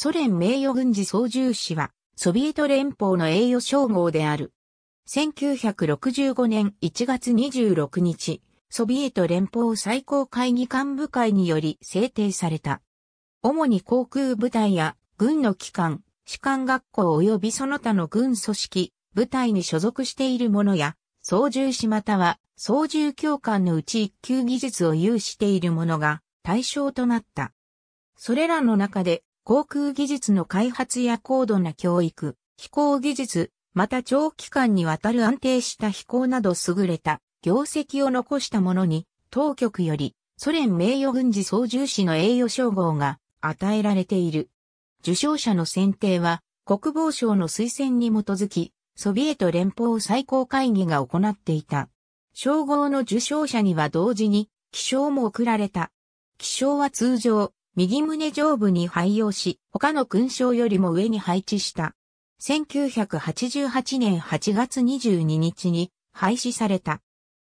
ソ連名誉軍事操縦士は、ソビエト連邦の栄誉称号である。1965年1月26日、ソビエト連邦最高会議幹部会により制定された。主に航空部隊や軍の機関、士官学校及びその他の軍組織、部隊に所属している者や、操縦士または操縦教官のうち一級技術を有している者が対象となった。それらの中で航空技術の開発や高度な教育、飛行技術、また長期間にわたる安定した飛行など優れた業績を残した者に、当局よりソ連名誉軍事操縦士の栄誉称号が与えられている。受賞者の選定は国防省の推薦に基づき、ソビエト連邦最高会議が行っていた。称号の受賞者には同時に、気象も贈られた。記章は通常、右胸上部に佩用し、他の勲章よりも上に配置した。1988年8月22日に廃止された。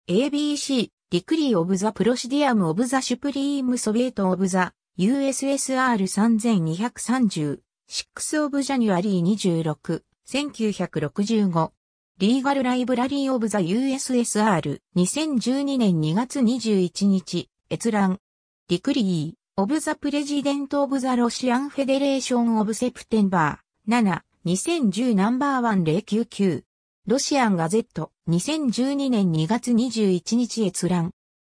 ABC、 Decree of the Presidium of the Supreme Soviet of the USSR 3230、6 of January 26、1965。 Legal Library of the USSR、2012年2月21日、閲覧。Decree, of the President of the Russian Federation of September、7、2010 Number 1099。 Russian Gazette、2012年2月21日閲覧。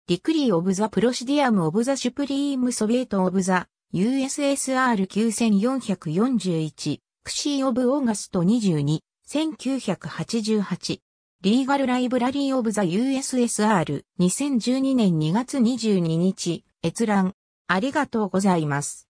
Decree of the Presidium of the Supreme Soviet of the、USSR 9441、クシー of August 22、1988。 Legal Library of the USSR、2012年2月22日、閲覧。ありがとうございます。